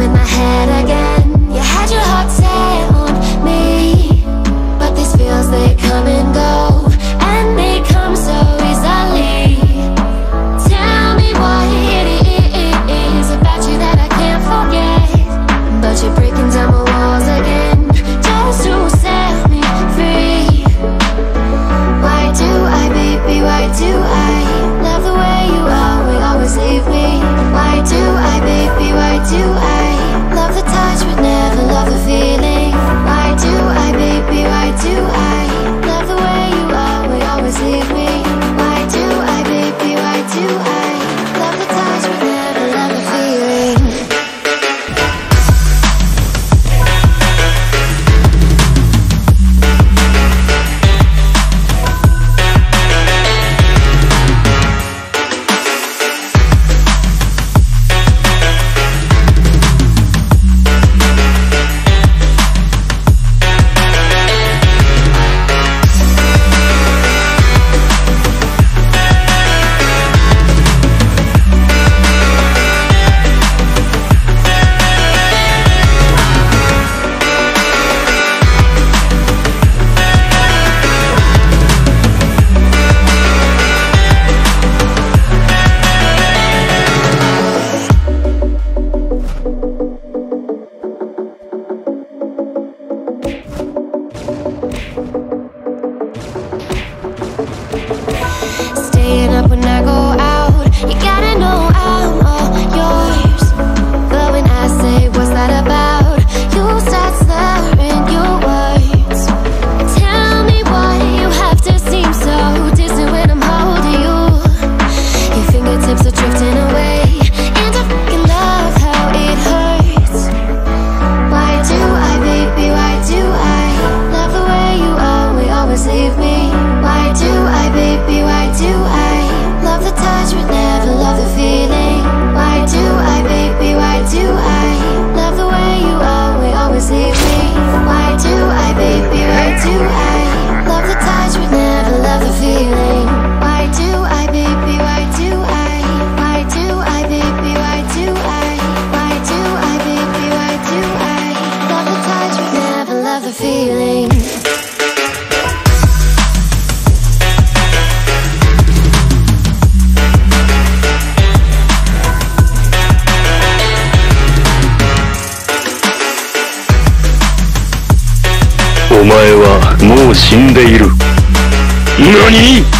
in my head again「お前はもう死んでいる」何